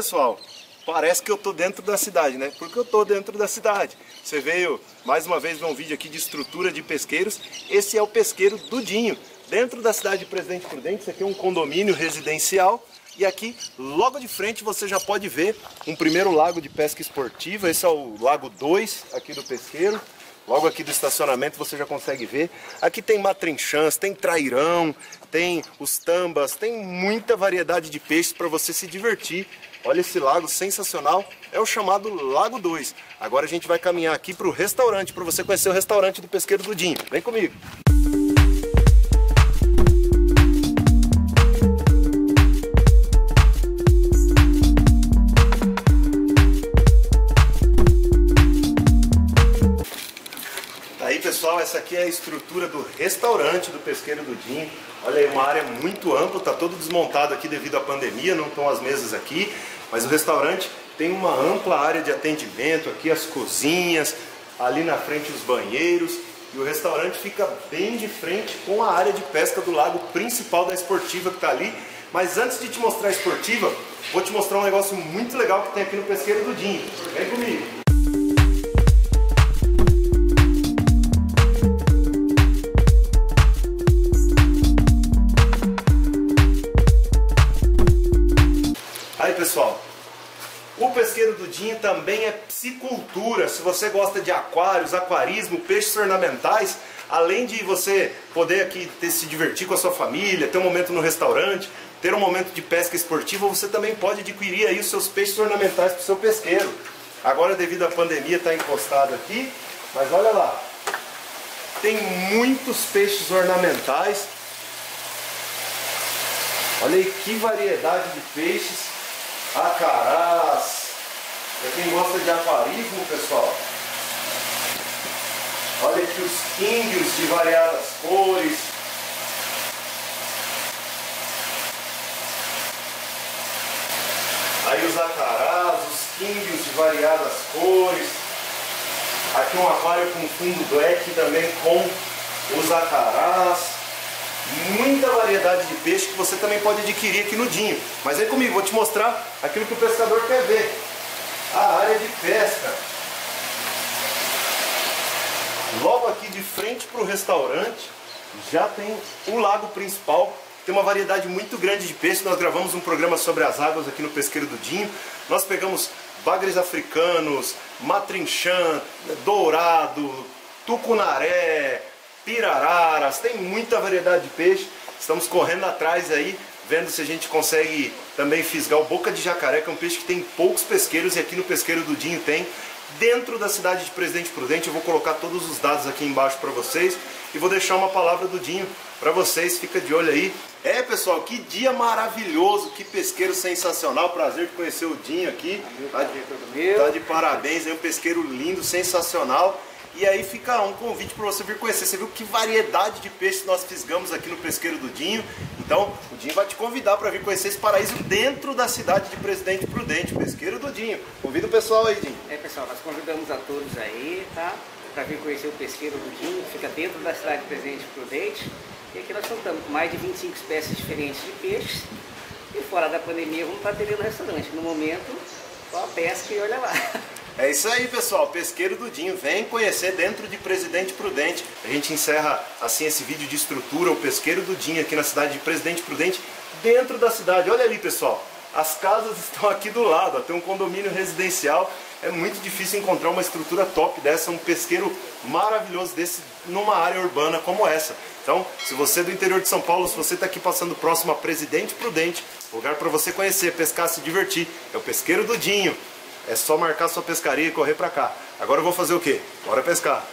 pessoal, parece que eu tô dentro da cidade, né? Porque eu tô dentro da cidade. Você veio mais uma vez ver um vídeo aqui de estrutura de pesqueiros. Esse é o pesqueiro Dudinho, dentro da cidade de Presidente Prudente. Isso aqui é um condomínio residencial. E aqui, logo de frente, você já pode ver um primeiro lago de pesca esportiva. Esse é o lago 2 aqui do pesqueiro. Logo aqui do estacionamento você já consegue ver. Aqui tem matrinchãs, tem trairão, tem os tambas, tem muita variedade de peixes para você se divertir. Olha esse lago sensacional, é o chamado Lago 2. Agora a gente vai caminhar aqui para o restaurante, para você conhecer o restaurante do Pesqueiro Dudinho. Vem comigo! Pessoal, essa aqui é a estrutura do restaurante do Pesqueiro do Dinho. Olha aí, uma área muito ampla, está todo desmontado aqui devido à pandemia, não estão as mesas aqui, mas o restaurante tem uma ampla área de atendimento, aqui as cozinhas, ali na frente os banheiros, e o restaurante fica bem de frente com a área de pesca do lago principal da esportiva que está ali. Mas antes de te mostrar a esportiva, vou te mostrar um negócio muito legal que tem aqui no Pesqueiro do Dinho. Vem comigo! Pessoal, o pesqueiro do Dinho também é piscicultura. Se você gosta de aquários, aquarismo, peixes ornamentais, além de você poder aqui ter, se divertir com a sua família, ter um momento no restaurante, ter um momento de pesca esportiva, você também pode adquirir aí os seus peixes ornamentais para o seu pesqueiro. Agora, devido à pandemia, está encostado aqui, mas olha lá, tem muitos peixes ornamentais. Olha aí que variedade de peixes acarás. Para quem gosta de aquarismo, pessoal, olha aqui os quinguios de variadas cores. Aí os acarás, os quinguios de variadas cores. Aqui um aquário com fundo black também com os acarás muita variedade de peixe que você também pode adquirir aqui no Dinho. Mas vem comigo, vou te mostrar aquilo que o pescador quer ver. A área de pesca. Logo aqui de frente para o restaurante já tem o lago principal. Tem uma variedade muito grande de peixe. Nós gravamos um programa sobre as águas aqui no Pesqueiro do Dinho. Nós pegamos bagres africanos, matrinchã, dourado, tucunaré, pirararas, tem muita variedade de peixe. Estamos correndo atrás aí, vendo se a gente consegue também fisgar o boca de jacaré, que é um peixe que tem poucos pesqueiros e aqui no pesqueiro do Dinho tem. Dentro da cidade de Presidente Prudente, eu vou colocar todos os dados aqui embaixo para vocês e vou deixar uma palavra do Dinho para vocês, fica de olho aí. É pessoal, que dia maravilhoso, que pesqueiro sensacional, prazer de conhecer o Dinho aqui. Tá de, tá de parabéns, é um pesqueiro lindo, sensacional. E aí fica um convite para você vir conhecer. Você viu que variedade de peixes nós fisgamos aqui no Pesqueiro do Dinho. Então, o Dinho vai te convidar para vir conhecer esse paraíso dentro da cidade de Presidente Prudente, Pesqueiro do Dinho. Convida o pessoal aí, Dinho. É, pessoal, nós convidamos a todos aí, tá? Para vir conhecer o Pesqueiro do Dinho, fica dentro da cidade de Presidente Prudente. E aqui nós contamos com mais de 25 espécies diferentes de peixes. E fora da pandemia, vamos estar no restaurante. No momento, só pesca e olha lá. É isso aí, pessoal. Pesqueiro Dudinho, vem conhecer dentro de Presidente Prudente. A gente encerra assim esse vídeo de estrutura, o Pesqueiro Dudinho aqui na cidade de Presidente Prudente, dentro da cidade. Olha ali, pessoal. As casas estão aqui do lado, tem um condomínio residencial. É muito difícil encontrar uma estrutura top dessa, um pesqueiro maravilhoso desse numa área urbana como essa. Então, se você é do interior de São Paulo, se você está aqui passando próximo a Presidente Prudente, lugar para você conhecer, pescar, se divertir, é o Pesqueiro Dudinho. É só marcar sua pescaria e correr para cá. Agora eu vou fazer o quê? Bora pescar.